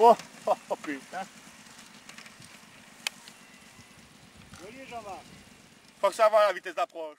Oh, oh, oh putain. Joli, Jean-Marc. Faut que ça va à la vitesse d'approche.